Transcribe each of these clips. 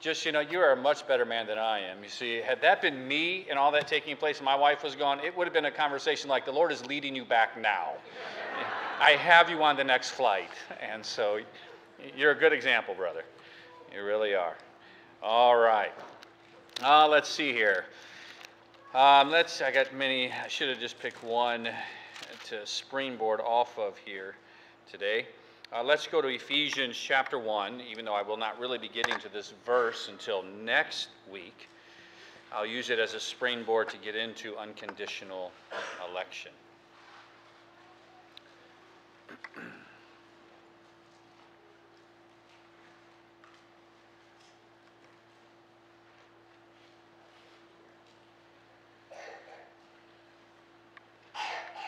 just, you know, you are a much better man than I am. You see, had that been me and all that taking place and my wife was gone, it would have been a conversation like, the Lord is leading you back now. I have you on the next flight. And so you're a good example, brother. You really are. All right. Uh, let's see here. Um, let's, I got many, I should have just picked one to springboard off of here today. Uh, let's go to Ephesians chapter 1, even though I will not really be getting to this verse until next week. I'll use it as a springboard to get into unconditional election.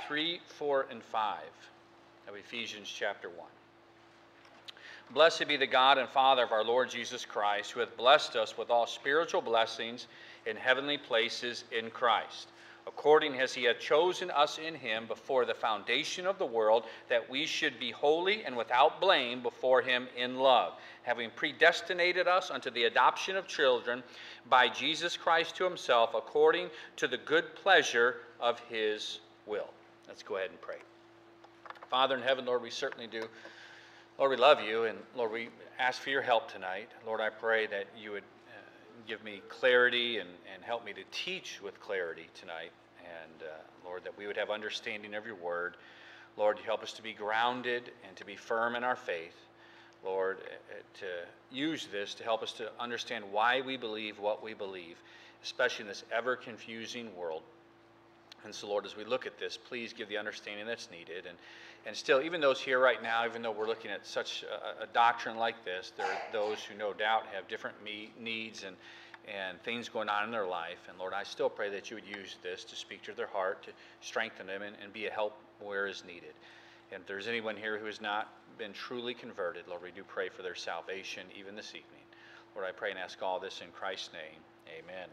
Three, four, and five of Ephesians chapter 1. Blessed be the God and Father of our Lord Jesus Christ, who hath blessed us with all spiritual blessings in heavenly places in Christ, according as he hath chosen us in him before the foundation of the world, that we should be holy and without blame before him in love, having predestinated us unto the adoption of children by Jesus Christ to himself, according to the good pleasure of his will. Let's go ahead and pray. Father in heaven, Lord, we certainly do. Lord, we love you, and Lord, we ask for your help tonight. Lord, I pray that you would uh, give me clarity and, and help me to teach with clarity tonight. And uh, Lord, that we would have understanding of your word. Lord, you help us to be grounded and to be firm in our faith. Lord, uh, to use this to help us to understand why we believe what we believe, especially in this ever confusing world. And so, Lord, as we look at this, please give the understanding that's needed. And, and still, even those here right now, even though we're looking at such a, a doctrine like this, there are those who no doubt have different me, needs and, and things going on in their life. And Lord, I still pray that you would use this to speak to their heart, to strengthen them, and, and be a help where is needed. And if there's anyone here who has not been truly converted, Lord, we do pray for their salvation even this evening. Lord, I pray and ask all this in Christ's name. Amen.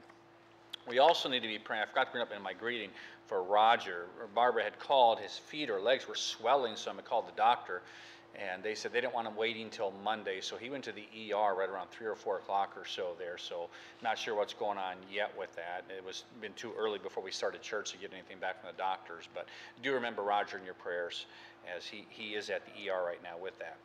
We also need to be praying. I forgot to bring up in my greeting for Roger. Barbara had called, his feet or legs were swelling some. I called the doctor, and they said they didn't want him waiting until Monday. So he went to the ER right around 3 or 4 o'clock or so there. So not sure what's going on yet with that. It was been too early before we started church to get anything back from the doctors. But do remember Roger in your prayers as he, he is at the ER right now with that.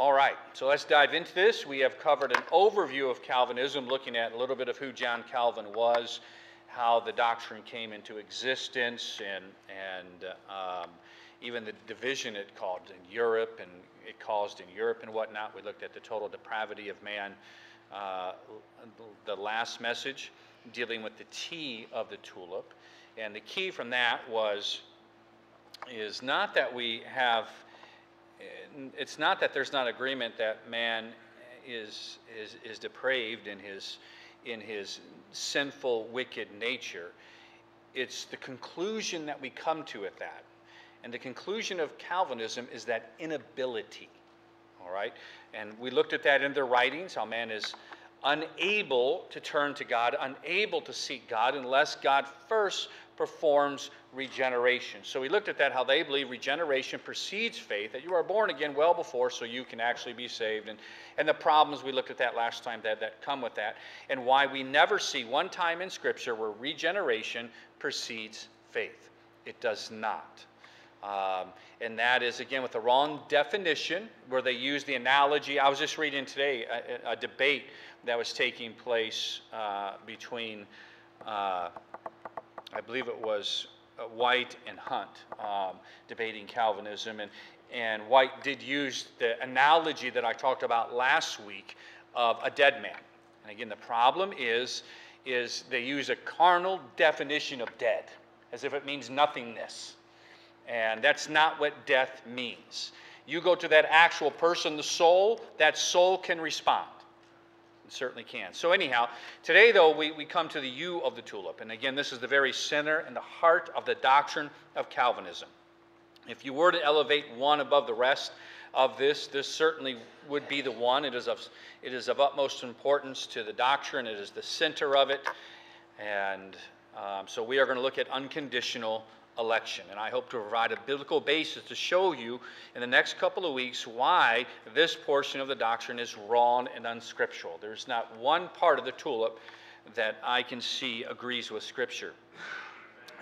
All right, so let's dive into this. We have covered an overview of Calvinism, looking at a little bit of who John Calvin was how the doctrine came into existence and, and um, even the division it caused in Europe and it caused in Europe and whatnot. We looked at the total depravity of man. Uh, the last message dealing with the T of the tulip. And the key from that was, is not that we have, Eh, it's not that there's not agreement that man is, is, is depraved in his, in his sinful, wicked nature. It's the conclusion that we come to at that. And the conclusion of Calvinism is that inability. All right? And we looked at that in their writings, how man is unable to turn to God, unable to seek God unless God first performs regeneration. So we looked at that, how they believe regeneration precedes faith, that you are born again well before so you can actually be saved, and, and the problems we looked at that last time that, that come with that, and why we never see one time in Scripture where regeneration precedes faith. It does not. Um, and that is, again, with the wrong definition, where they use the analogy. I was just reading today a, a debate that was taking place uh, between, uh, I believe it was uh, White and Hunt, um, debating Calvinism. And, and White did use the analogy that I talked about last week of a dead man. And again, the problem is, is they use a carnal definition of dead, as if it means nothingness. And that's not what death means. You go to that actual person, the soul, that soul can respond. It certainly can. So, anyhow, today, though, we, we come to the U of the tulip. And again, this is the very center and the heart of the doctrine of Calvinism. If you were to elevate one above the rest of this, this certainly would be the one. It is of, it is of utmost importance to the doctrine, it is the center of it. And um, so, we are going to look at unconditional election. And I hope to provide a biblical basis to show you in the next couple of weeks why this portion of the doctrine is wrong and unscriptural. There's not one part of the tulip that I can see agrees with Scripture.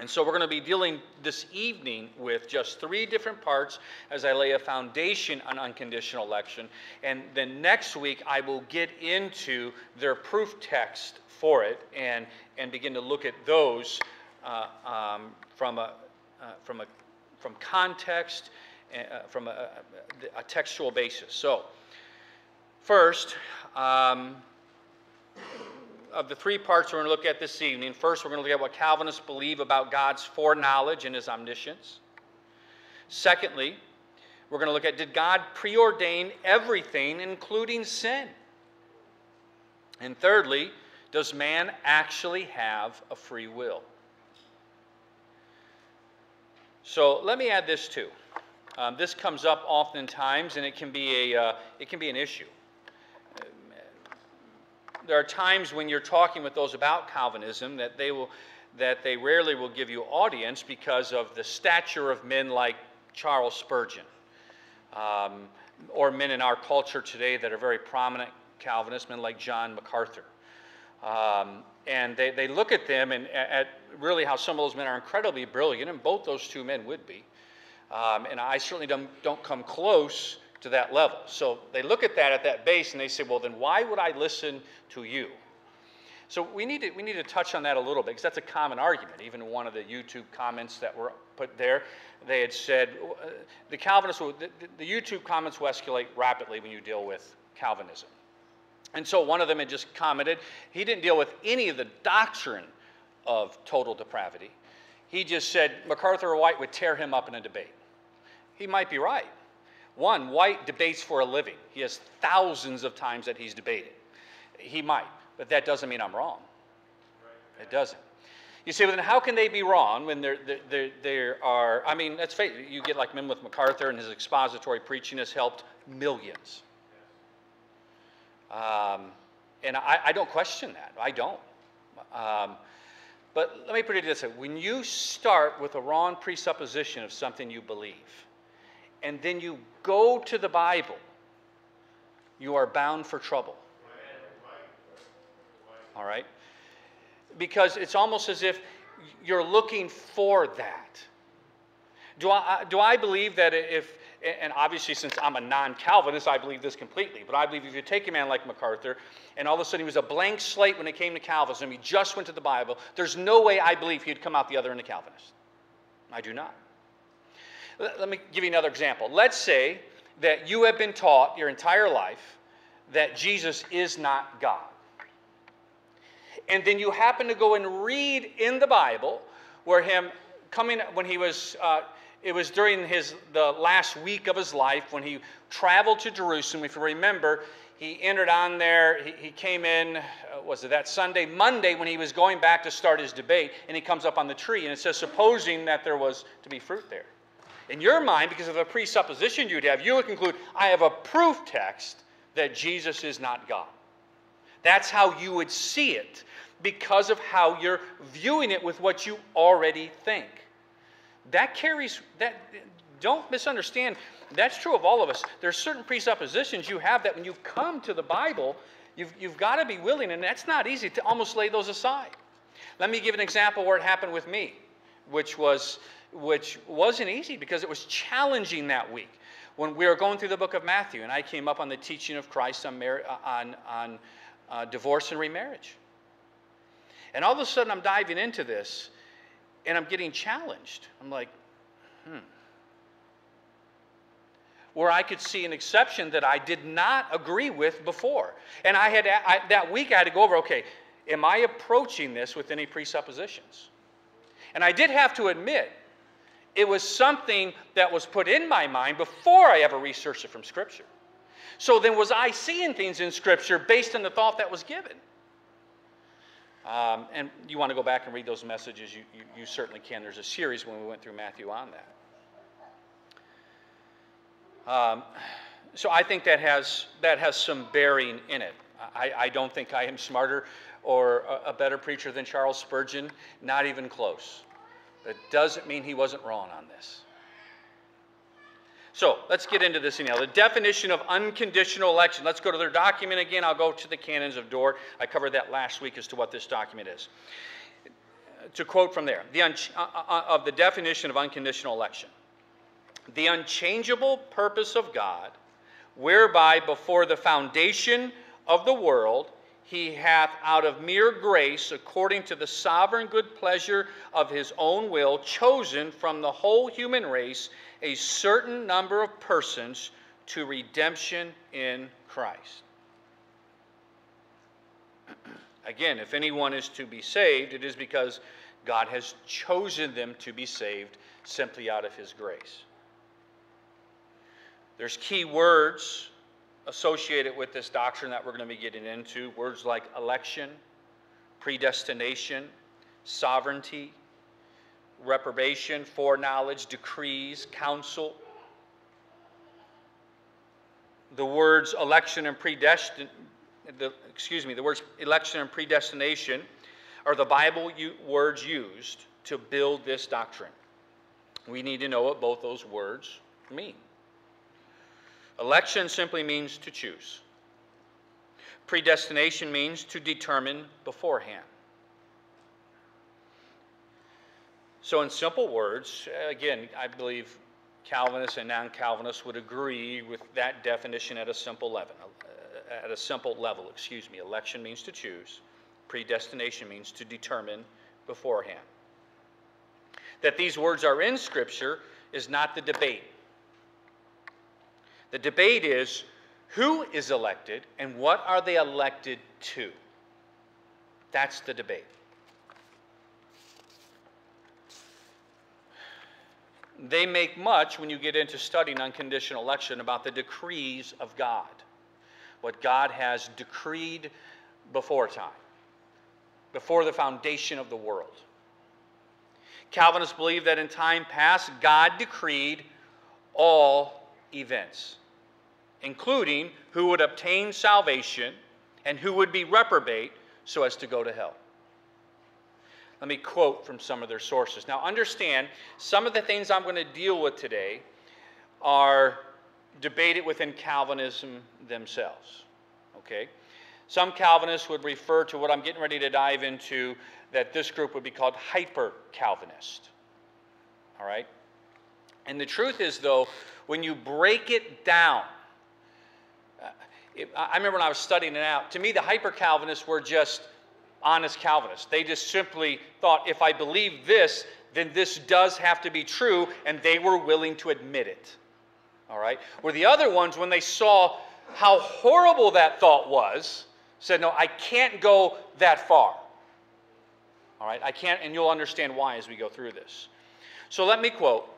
And so we're going to be dealing this evening with just three different parts as I lay a foundation on unconditional election. And then next week I will get into their proof text for it and, and begin to look at those uh, um, from, a, uh, from, a, from context, uh, from a, a, textual basis. So, first, um, of the three parts we're going to look at this evening, first we're going to look at what Calvinists believe about God's foreknowledge and his omniscience. Secondly, we're going to look at did God preordain everything, including sin? And thirdly, does man actually have a free will? So let me add this too. Um, this comes up oftentimes, and it can be a uh, it can be an issue. There are times when you're talking with those about Calvinism that they will that they rarely will give you audience because of the stature of men like Charles Spurgeon, um, or men in our culture today that are very prominent Calvinists, men like John MacArthur. Um, and they, they look at them and at really how some of those men are incredibly brilliant, and both those two men would be. Um, and I certainly don't, don't come close to that level. So they look at that at that base and they say, well, then why would I listen to you? So we need to, we need to touch on that a little bit because that's a common argument. Even one of the YouTube comments that were put there, they had said uh, the Calvinists, will, the, the YouTube comments will escalate rapidly when you deal with Calvinism. And so one of them had just commented, he didn't deal with any of the doctrine of total depravity. He just said MacArthur or White would tear him up in a debate. He might be right. One, White debates for a living. He has thousands of times that he's debated. He might, but that doesn't mean I'm wrong. It doesn't. You say, well, then how can they be wrong when there, there, there are, I mean, let's you get like men with MacArthur and his expository preaching has helped millions. Um, and I, I, don't question that. I don't. Um, but let me put it this way when you start with a wrong presupposition of something you believe, and then you go to the Bible, you are bound for trouble. All right? Because it's almost as if you're looking for that. Do I, do I believe that if and obviously, since I'm a non Calvinist, I believe this completely. But I believe if you take a man like MacArthur, and all of a sudden he was a blank slate when it came to Calvinism, he just went to the Bible, there's no way I believe he'd come out the other end a Calvinist. I do not. Let me give you another example. Let's say that you have been taught your entire life that Jesus is not God. And then you happen to go and read in the Bible where him coming when he was uh, it was during his, the last week of his life when he traveled to Jerusalem. If you remember, he entered on there. He, he came in, uh, was it that Sunday? Monday, when he was going back to start his debate, and he comes up on the tree, and it says, supposing that there was to be fruit there. In your mind, because of a presupposition you'd have, you would conclude, I have a proof text that Jesus is not God. That's how you would see it because of how you're viewing it with what you already think. That carries that don't misunderstand that's true of all of us. There's certain presuppositions you have that when you come to the bible you've, you've got to be willing and that's not easy to almost lay those aside. Let me give an example where it happened with me which was which wasn't easy because it was challenging that week when we were going through the book of matthew and i came up on the teaching of christ on, mar- on, on uh, divorce and remarriage and all of a sudden i'm diving into this and I'm getting challenged. I'm like, hmm. Where I could see an exception that I did not agree with before. And I had, I, that week, I had to go over okay, am I approaching this with any presuppositions? And I did have to admit, it was something that was put in my mind before I ever researched it from Scripture. So then, was I seeing things in Scripture based on the thought that was given? Um, and you want to go back and read those messages, you, you, you, certainly can. There's a series when we went through Matthew on that. Um, so I think that has, that has some bearing in it. I, I don't think I am smarter or a, a better preacher than Charles Spurgeon, not even close. It doesn't mean he wasn't wrong on this. So let's get into this now. The definition of unconditional election. Let's go to their document again. I'll go to the canons of Dort. I covered that last week as to what this document is. To quote from there, the uh, uh, uh, of the definition of unconditional election. The unchangeable purpose of God, whereby before the foundation of the world he hath out of mere grace, according to the sovereign good pleasure of his own will, chosen from the whole human race a certain number of persons to redemption in Christ. Again, if anyone is to be saved, it is because God has chosen them to be saved simply out of his grace. There's key words associated with this doctrine that we're going to be getting into words like election, predestination, sovereignty, reprobation, foreknowledge, decrees, counsel. The words election and predestin the, excuse me, the words election and predestination are the Bible words used to build this doctrine. We need to know what both those words mean. Election simply means to choose. Predestination means to determine beforehand. So, in simple words, again, I believe Calvinists and non Calvinists would agree with that definition at a simple level. Uh, at a simple level, excuse me. Election means to choose, predestination means to determine beforehand. That these words are in Scripture is not the debate. The debate is who is elected and what are they elected to? That's the debate. They make much, when you get into studying unconditional election, about the decrees of God, what God has decreed before time, before the foundation of the world. Calvinists believe that in time past, God decreed all events, including who would obtain salvation and who would be reprobate so as to go to hell. Let me quote from some of their sources. Now, understand, some of the things I'm going to deal with today are debated within Calvinism themselves. Okay? Some Calvinists would refer to what I'm getting ready to dive into, that this group would be called hyper Calvinist. All right? And the truth is, though, when you break it down, uh, I remember when I was studying it out, to me, the hyper Calvinists were just honest Calvinists. They just simply thought, if I believe this, then this does have to be true, and they were willing to admit it. All right? Where the other ones, when they saw how horrible that thought was, said, No, I can't go that far. All right? I can't, and you'll understand why as we go through this. So let me quote.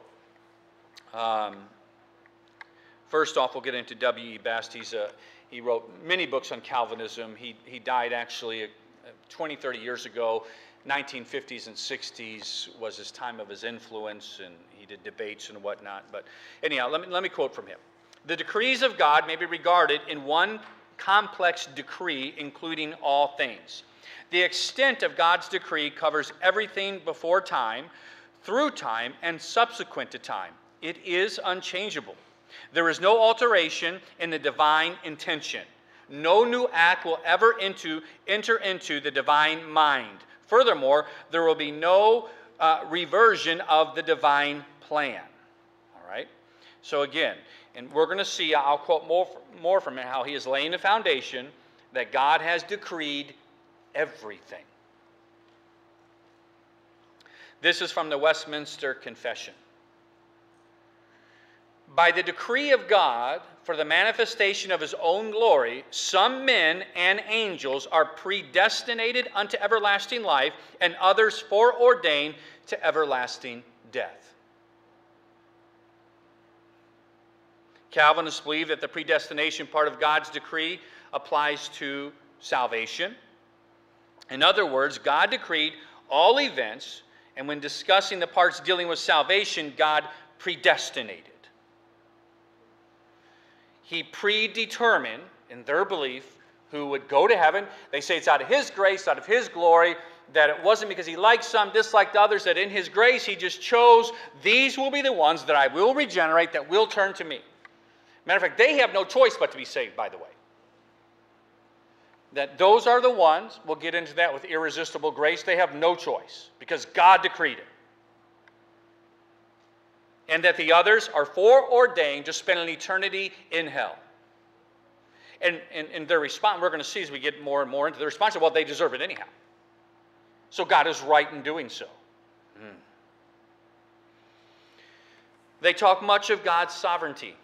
Um, first off, we'll get into W.E. Best. He's a, he wrote many books on Calvinism. He, he died actually uh, 20, 30 years ago. 1950s and 60s was his time of his influence, and he did debates and whatnot. But anyhow, let me, let me quote from him. The decrees of God may be regarded in one complex decree, including all things. The extent of God's decree covers everything before time, through time, and subsequent to time. It is unchangeable. There is no alteration in the divine intention. No new act will ever into, enter into the divine mind. Furthermore, there will be no uh, reversion of the divine plan. All right? So, again, and we're going to see, I'll quote more, more from it, how he is laying the foundation that God has decreed everything. This is from the Westminster Confession. By the decree of God, for the manifestation of his own glory, some men and angels are predestinated unto everlasting life, and others foreordained to everlasting death. Calvinists believe that the predestination part of God's decree applies to salvation. In other words, God decreed all events, and when discussing the parts dealing with salvation, God predestinated he predetermined, in their belief, who would go to heaven. They say it's out of his grace, out of his glory, that it wasn't because he liked some, disliked others, that in his grace he just chose these will be the ones that I will regenerate, that will turn to me. Matter of fact, they have no choice but to be saved, by the way. That those are the ones, we'll get into that with irresistible grace, they have no choice because God decreed it. And that the others are foreordained to spend an eternity in hell. And, and, and their response, we're going to see as we get more and more into the response, well, they deserve it anyhow. So God is right in doing so. Mm. They talk much of God's sovereignty.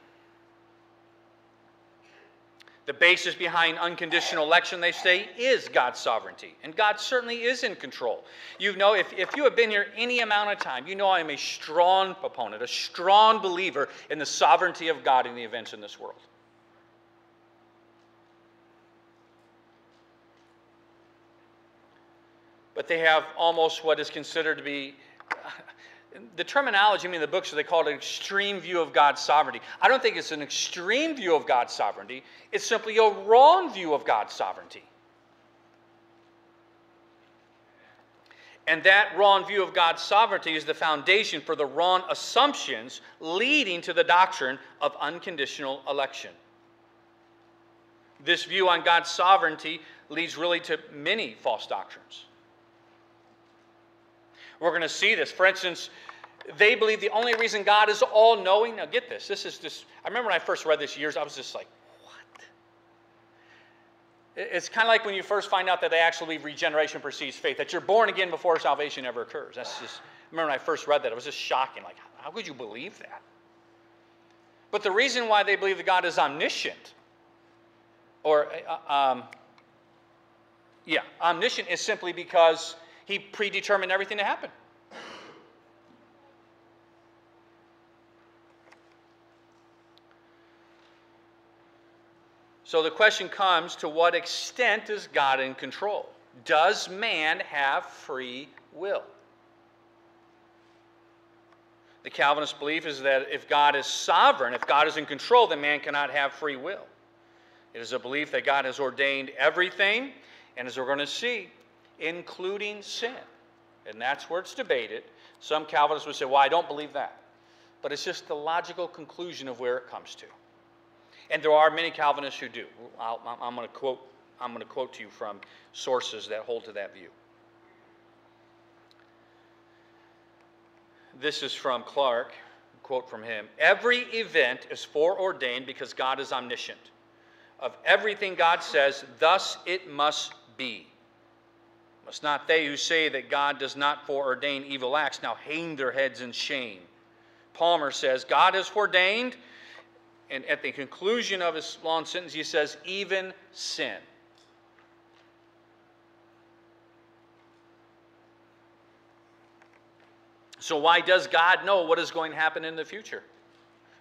The basis behind unconditional election, they say, is God's sovereignty. And God certainly is in control. You know, if, if you have been here any amount of time, you know I am a strong proponent, a strong believer in the sovereignty of God in the events in this world. but they have almost what is considered to be the terminology, I mean, the books, they call it an extreme view of God's sovereignty. I don't think it's an extreme view of God's sovereignty, it's simply a wrong view of God's sovereignty. And that wrong view of God's sovereignty is the foundation for the wrong assumptions leading to the doctrine of unconditional election. This view on God's sovereignty leads really to many false doctrines. We're going to see this. For instance, they believe the only reason God is all knowing. Now, get this. This is just, I remember when I first read this years, I was just like, what? It's kind of like when you first find out that they actually believe regeneration precedes faith, that you're born again before salvation ever occurs. That's just, I remember when I first read that, it was just shocking. Like, how could you believe that? But the reason why they believe that God is omniscient, or, uh, um, yeah, omniscient is simply because he predetermined everything to happen. So the question comes to what extent is God in control? Does man have free will? The Calvinist belief is that if God is sovereign, if God is in control, then man cannot have free will. It is a belief that God has ordained everything, and as we're going to see, including sin. And that's where it's debated. Some Calvinists would say, well, I don't believe that. But it's just the logical conclusion of where it comes to. And there are many Calvinists who do. i am going to quote. I'm going to quote to you from sources that hold to that view. This is from Clark, quote from him. Every event is foreordained because God is omniscient. Of everything God says, thus it must be. Must not they who say that God does not foreordain evil acts now hang their heads in shame? Palmer says, God has foreordained, and at the conclusion of his long sentence, he says, even sin. So, why does God know what is going to happen in the future?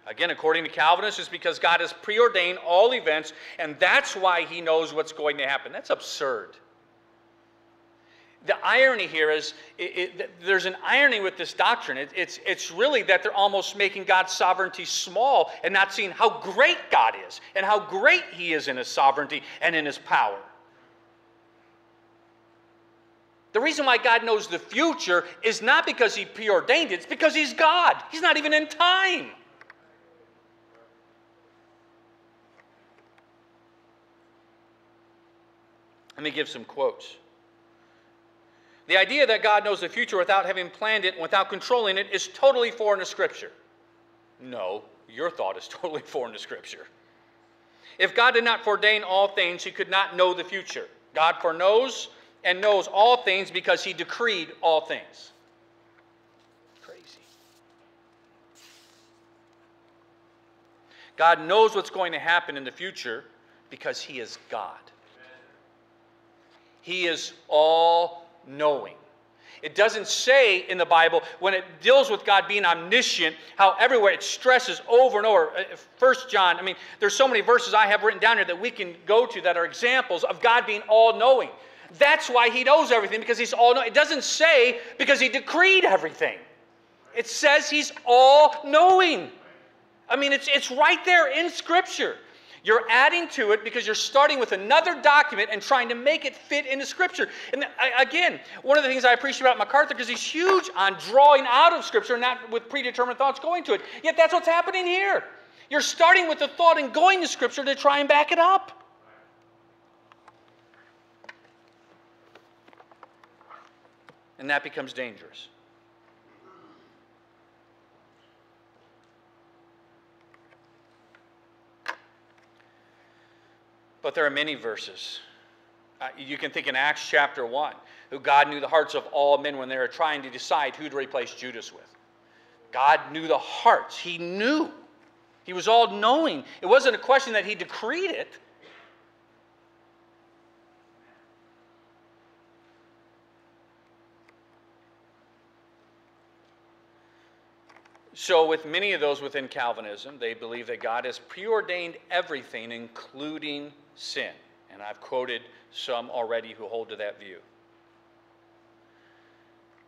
Again, according to Calvinists, it's because God has preordained all events, and that's why he knows what's going to happen. That's absurd the irony here is it, it, there's an irony with this doctrine. It, it's, it's really that they're almost making God's sovereignty small and not seeing how great God is and how great He is in His sovereignty and in His power. The reason why God knows the future is not because He preordained it, it's because He's God. He's not even in time. Let me give some quotes. The idea that God knows the future without having planned it and without controlling it is totally foreign to Scripture. No, your thought is totally foreign to Scripture. If God did not foreordain all things, he could not know the future. God foreknows and knows all things because he decreed all things. Crazy. God knows what's going to happen in the future because he is God. He is all knowing. It doesn't say in the Bible when it deals with God being omniscient, how everywhere it stresses over and over. Uh, First John, I mean, there's so many verses I have written down here that we can go to that are examples of God being all knowing. That's why he knows everything, because he's all knowing. It doesn't say because he decreed everything. It says he's all knowing. I mean, it's, it's right there in Scripture. You're adding to it because you're starting with another document and trying to make it fit into Scripture. And again, one of the things I appreciate about MacArthur because he's huge on drawing out of Scripture, not with predetermined thoughts going to it. Yet that's what's happening here. You're starting with the thought and going to Scripture to try and back it up. And that becomes dangerous. But there are many verses. Uh, you can think in Acts chapter 1, who God knew the hearts of all men when they were trying to decide who to replace Judas with. God knew the hearts. He knew. He was all knowing. It wasn't a question that he decreed it. So, with many of those within Calvinism, they believe that God has preordained everything, including sin. And I've quoted some already who hold to that view.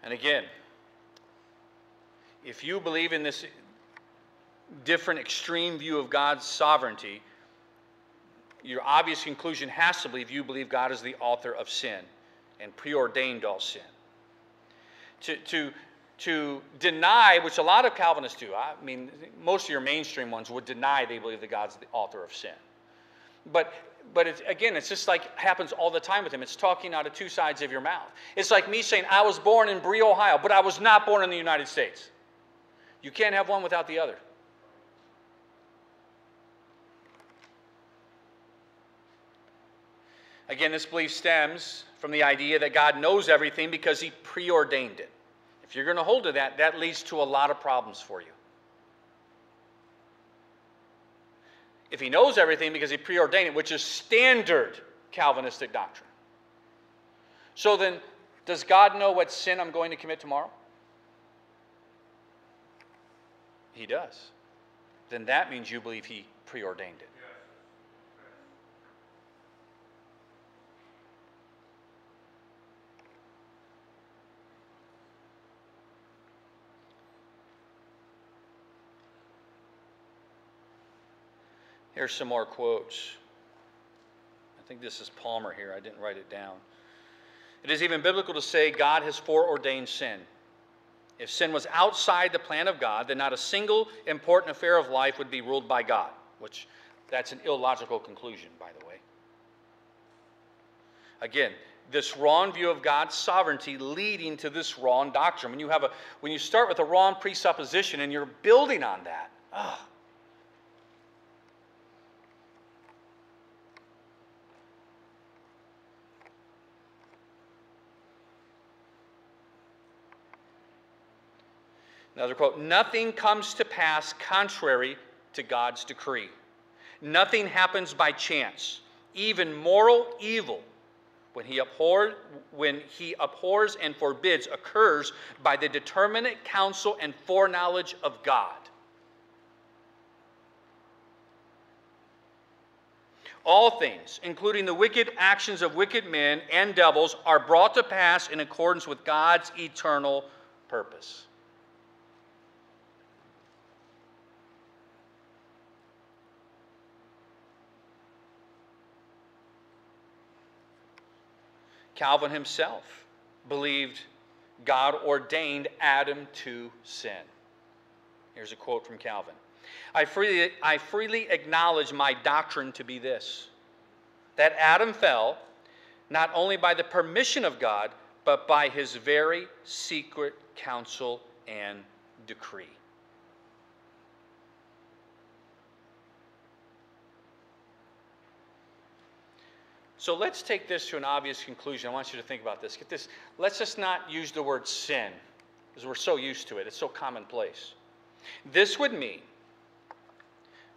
And again, if you believe in this different extreme view of God's sovereignty, your obvious conclusion has to be if you believe God is the author of sin and preordained all sin. To, to, to deny, which a lot of Calvinists do, I mean, most of your mainstream ones would deny they believe that God's the author of sin. But but it's, again, it's just like happens all the time with him. It's talking out of two sides of your mouth. It's like me saying, I was born in Bree, Ohio, but I was not born in the United States. You can't have one without the other. Again, this belief stems from the idea that God knows everything because he preordained it. If you're going to hold to that, that leads to a lot of problems for you. if he knows everything because he preordained it, which is standard Calvinistic doctrine. So then, does God know what sin I'm going to commit tomorrow? He does. Then that means you believe he preordained it. Here's some more quotes. I think this is Palmer here. I didn't write it down. It is even biblical to say God has foreordained sin. If sin was outside the plan of God, then not a single important affair of life would be ruled by God, which that's an illogical conclusion, by the way. Again, this wrong view of God's sovereignty leading to this wrong doctrine. When you have a when you start with a wrong presupposition and you're building on that, ugh, Another quote Nothing comes to pass contrary to God's decree. Nothing happens by chance. Even moral evil, when he, abhor, when he abhors and forbids, occurs by the determinate counsel and foreknowledge of God. All things, including the wicked actions of wicked men and devils, are brought to pass in accordance with God's eternal purpose. Calvin himself believed God ordained Adam to sin. Here's a quote from Calvin I freely, I freely acknowledge my doctrine to be this that Adam fell not only by the permission of God, but by his very secret counsel and decree. So let's take this to an obvious conclusion. I want you to think about this. Get this. Let's just not use the word sin because we're so used to it. It's so commonplace. This would mean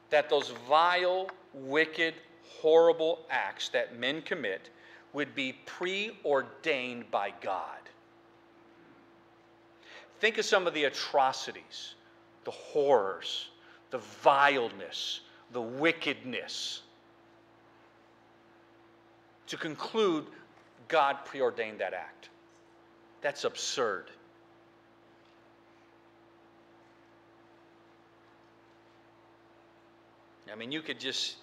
that those vile, wicked, horrible acts that men commit would be preordained by God. Think of some of the atrocities, the horrors, the vileness, the wickedness to conclude God preordained that act. That's absurd. I mean, you could just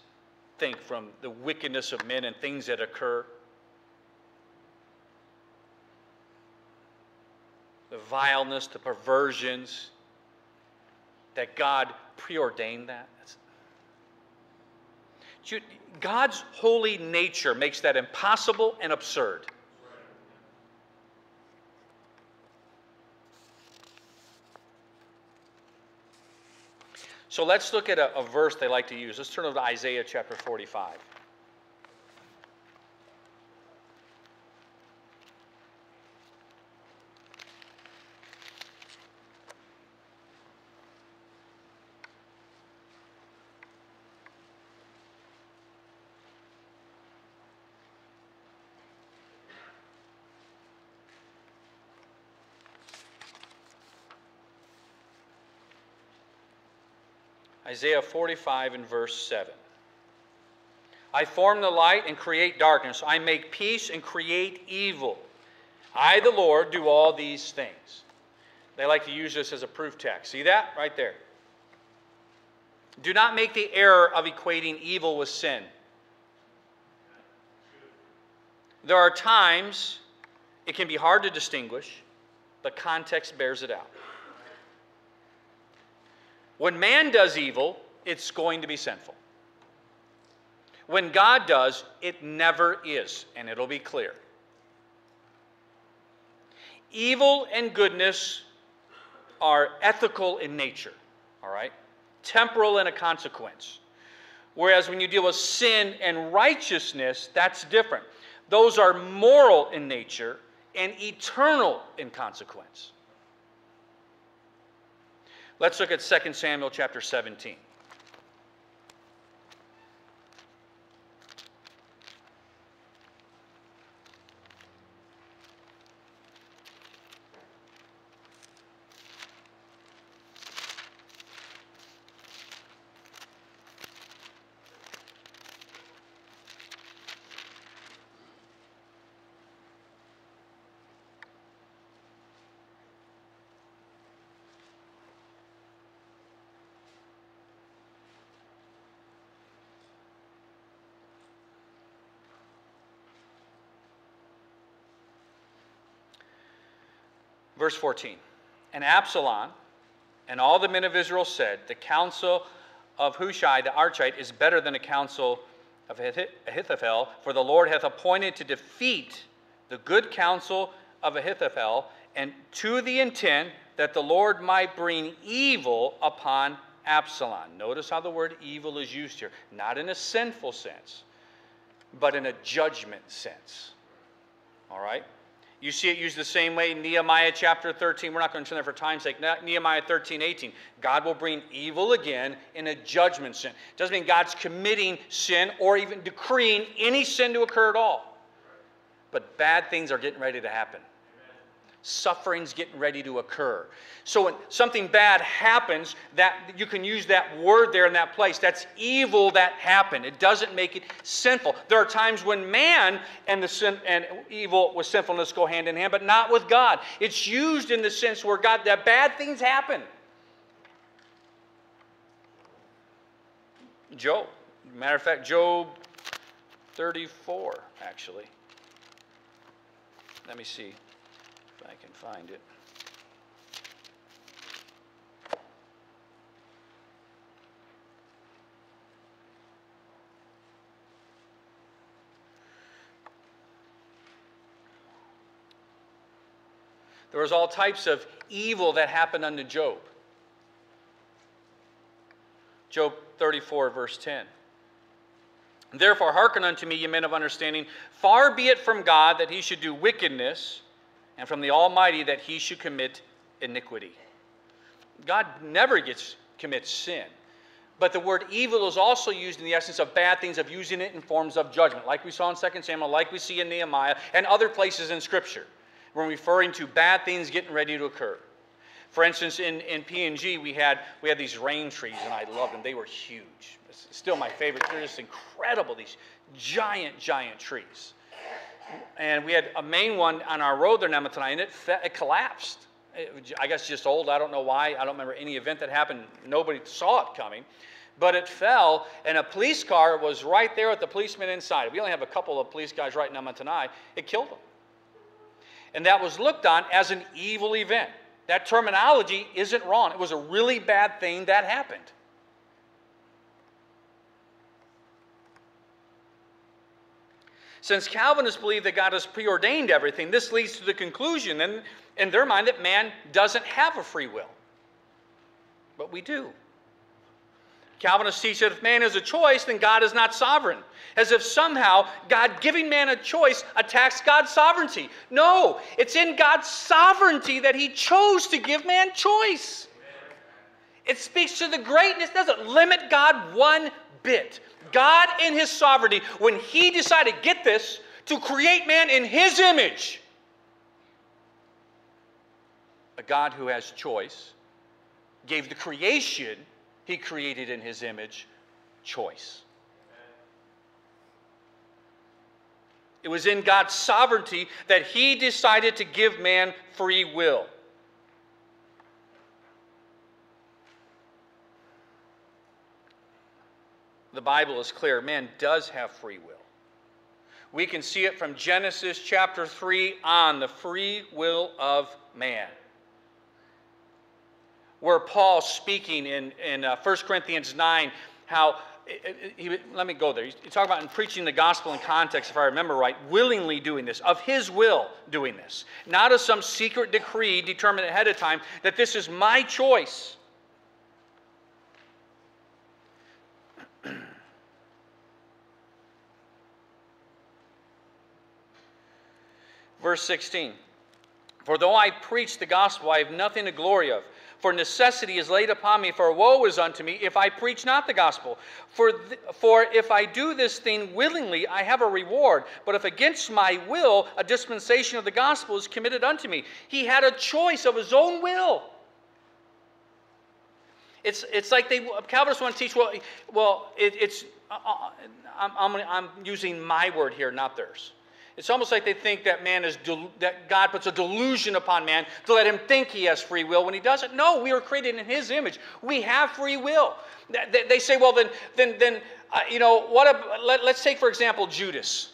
think from the wickedness of men and things that occur. The vileness, the perversions, that God preordained that. God's holy nature makes that impossible and absurd. So let's look at a, a verse they like to use. Let's turn over to Isaiah chapter 45. Isaiah 45 and verse 7. I form the light and create darkness. I make peace and create evil. I, the Lord, do all these things. They like to use this as a proof text. See that? Right there. Do not make the error of equating evil with sin. There are times it can be hard to distinguish, but context bears it out. When man does evil, it's going to be sinful. When God does, it never is, and it'll be clear. Evil and goodness are ethical in nature, all right? Temporal in a consequence. Whereas when you deal with sin and righteousness, that's different. Those are moral in nature and eternal in consequence. Let's look at 2 Samuel chapter 17. Verse 14 And Absalom and all the men of Israel said, The counsel of Hushai the Archite is better than the counsel of Ahithophel, for the Lord hath appointed to defeat the good counsel of Ahithophel, and to the intent that the Lord might bring evil upon Absalom. Notice how the word evil is used here, not in a sinful sense, but in a judgment sense. All right? You see it used the same way in Nehemiah chapter 13. We're not going to turn there for time's sake. Nehemiah 13, 18. God will bring evil again in a judgment sin. Doesn't mean God's committing sin or even decreeing any sin to occur at all. But bad things are getting ready to happen suffering's getting ready to occur. So when something bad happens, that you can use that word there in that place. That's evil that happened. It doesn't make it sinful. There are times when man and the sin and evil with sinfulness go hand in hand, but not with God. It's used in the sense where God that bad things happen. Job. Matter of fact, Job 34, actually. Let me see find it. There was all types of evil that happened unto Job. Job 34, verse 10. Therefore, hearken unto me, ye men of understanding. Far be it from God that he should do wickedness, and from the Almighty that he should commit iniquity. God never gets commits sin. But the word evil is also used in the essence of bad things, of using it in forms of judgment, like we saw in 2 Samuel, like we see in Nehemiah, and other places in Scripture, when referring to bad things getting ready to occur. For instance, in, in PNG, we had, we had these rain trees, and I loved them. They were huge. It's still my favorite. They're just incredible, these giant, giant trees and we had a main one on our road there, Namatanai, and it, fe- it collapsed. It, I guess just old. I don't know why. I don't remember any event that happened. Nobody saw it coming. but it fell, and a police car was right there with the policeman inside. We only have a couple of police guys right on tonight. It killed them. And that was looked on as an evil event. That terminology isn't wrong. It was a really bad thing that happened. Since Calvinists believe that God has preordained everything, this leads to the conclusion in, in their mind that man doesn't have a free will. But we do. Calvinists teach that if man has a choice, then God is not sovereign. As if somehow God giving man a choice attacks God's sovereignty. No, it's in God's sovereignty that he chose to give man choice. It speaks to the greatness, doesn't limit God one bit. God, in his sovereignty, when he decided, get this, to create man in his image, a God who has choice, gave the creation he created in his image choice. It was in God's sovereignty that he decided to give man free will. The Bible is clear man does have free will. We can see it from Genesis chapter 3 on the free will of man where Paul's speaking in, in uh, 1 Corinthians 9, how, he, let me go there. He's talking about in preaching the gospel in context, if I remember right, willingly doing this, of his will doing this, not as some secret decree determined ahead of time that this is my choice. Verse 16 For though I preach the gospel, I have nothing to glory of for necessity is laid upon me, for woe is unto me if I preach not the gospel. For, for if I do this thing willingly, I have a reward. But if against my will, a dispensation of the gospel is committed unto me. He had a choice of his own will. It's, it's like they Calvinists want to teach. Well, well, it, it's uh, uh I'm, I'm, I'm using my word here, not theirs. It's almost like they think that man is that God puts a delusion upon man to let him think he has free will when he doesn't. No, we are created in His image. We have free will. They say, well, then, then, then, uh, you know, what? A, let, let's take for example Judas.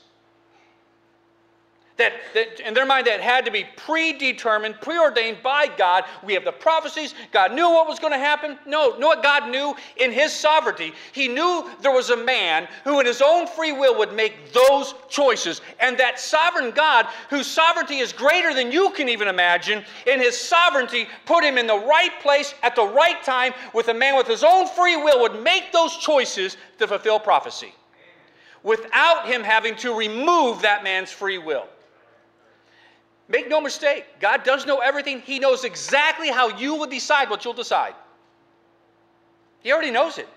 That, that, in their mind that had to be predetermined, preordained by God. We have the prophecies. God knew what was going to happen. No, know what God knew in His sovereignty? He knew there was a man who, in his own free will, would make those choices. And that sovereign God, whose sovereignty is greater than you can even imagine, in His sovereignty, put him in the right place at the right time with a man with his own free will would make those choices to fulfill prophecy without him having to remove that man's free will. Make no mistake, God does know everything. He knows exactly how you will decide what you'll decide. He already knows it.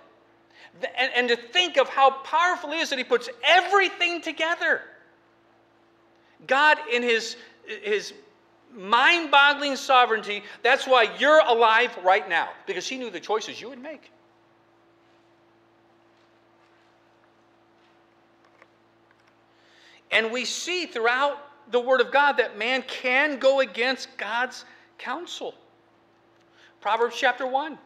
And, and to think of how powerful it is that He puts everything together. God, in His, his mind boggling sovereignty, that's why you're alive right now, because He knew the choices you would make. And we see throughout the Word of God that man can go against God's counsel. Proverbs chapter 1.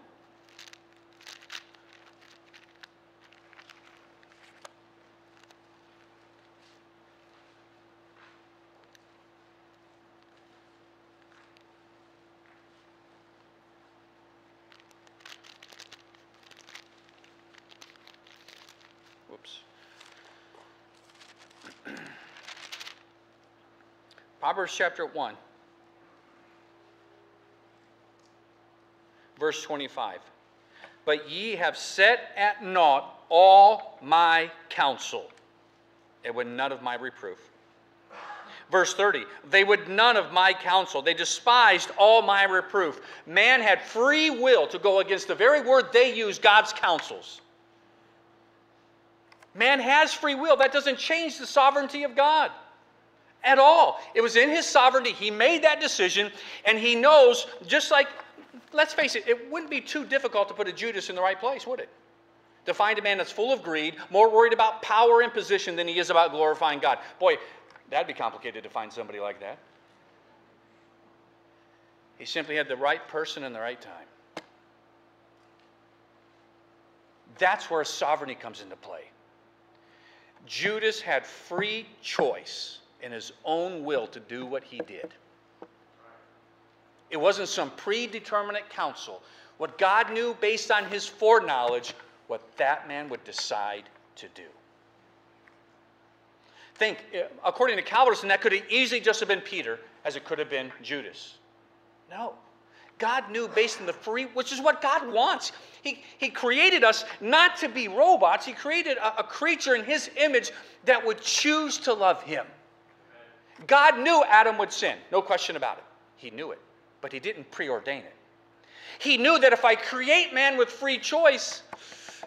Proverbs chapter 1, verse 25. But ye have set at naught all my counsel, and would none of my reproof. Verse 30, they would none of my counsel. They despised all my reproof. Man had free will to go against the very word they use, God's counsels. Man has free will. That doesn't change the sovereignty of God at all. It was in his sovereignty. He made that decision, and he knows, just like, let's face it, it wouldn't be too difficult to put a Judas in the right place, would it? To find a man that's full of greed, more worried about power and position than he is about glorifying God. Boy, that'd be complicated to find somebody like that. He simply had the right person in the right time. That's where sovereignty comes into play. Judas had free choice in his own will to do what he did. It wasn't some predeterminate counsel. What God knew based on his foreknowledge, what that man would decide to do. Think, eh, according to Calvinism, that could have easily just have been Peter as it could have been Judas. No. God knew based on the free, which is what God wants. He, he created us not to be robots. He created a, a creature in His image that would choose to love Him. God knew Adam would sin, no question about it. He knew it, but He didn't preordain it. He knew that if I create man with free choice,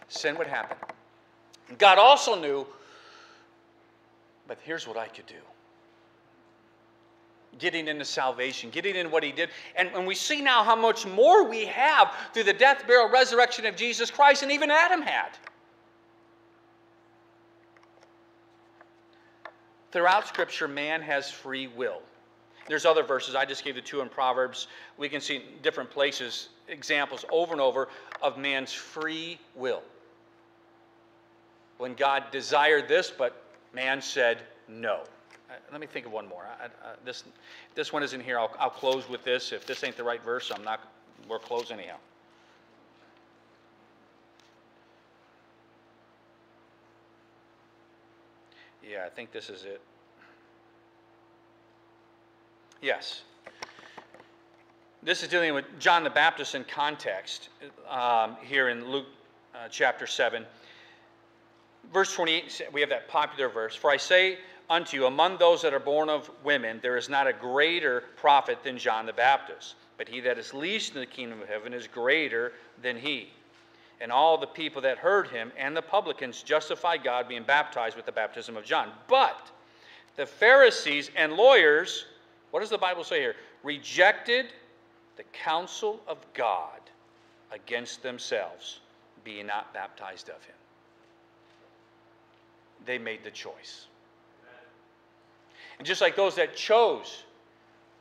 sin would happen. God also knew, but here's what I could do getting into salvation, getting in what he did. And, and we see now how much more we have through the death, burial, resurrection of Jesus Christ, and even Adam had. Throughout Scripture, man has free will. There's other verses. I just gave the two in Proverbs. We can see different places, examples over and over of man's free will. When God desired this, but man said no. Uh, let me think of one more. I, I, this, this one isn't here. I'll, I'll close with this. If this ain't the right verse, I'm not. We're close anyhow. Yeah, I think this is it. Yes. This is dealing with John the Baptist in context um, here in Luke uh, chapter 7. Verse 28, we have that popular verse For I say unto you, among those that are born of women, there is not a greater prophet than John the Baptist. But he that is least in the kingdom of heaven is greater than he. And all the people that heard him and the publicans justified God, being baptized with the baptism of John. But the Pharisees and lawyers, what does the Bible say here? Rejected the counsel of God against themselves, being not baptized of him. They made the choice. And just like those that chose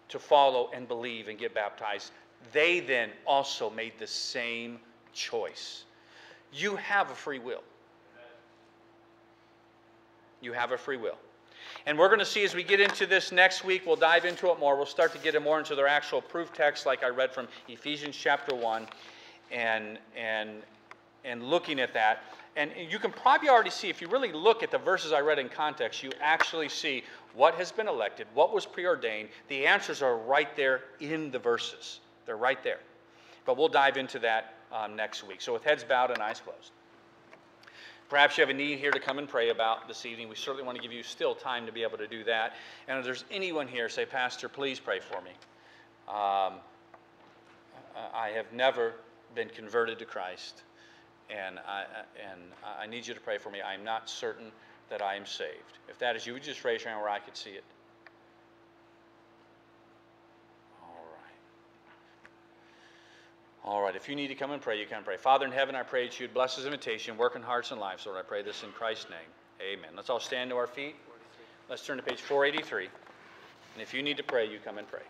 to follow and believe and get baptized, they then also made the same choice. You have a free will. You have a free will. And we're going to see as we get into this next week, we'll dive into it more. We'll start to get more into their actual proof text, like I read from Ephesians chapter 1, and, and, and looking at that. And you can probably already see, if you really look at the verses I read in context, you actually see what has been elected, what was preordained. The answers are right there in the verses. They're right there. But we'll dive into that um, next week. So with heads bowed and eyes closed. Perhaps you have a need here to come and pray about this evening. We certainly want to give you still time to be able to do that. And if there's anyone here, say, Pastor, please pray for me. Um, I have never been converted to Christ, and I, and I need you to pray for me. I'm not certain that I am saved. If that is you, would you just raise your hand where I could see it? All right. All right. If you need to come and pray, you can pray. Father in heaven, I pray that you'd bless this invitation, work in hearts and lives. Lord, I pray this in Christ's name. Amen. Let's all stand to our feet. Let's turn to page 483. And if you need to pray, you come and pray.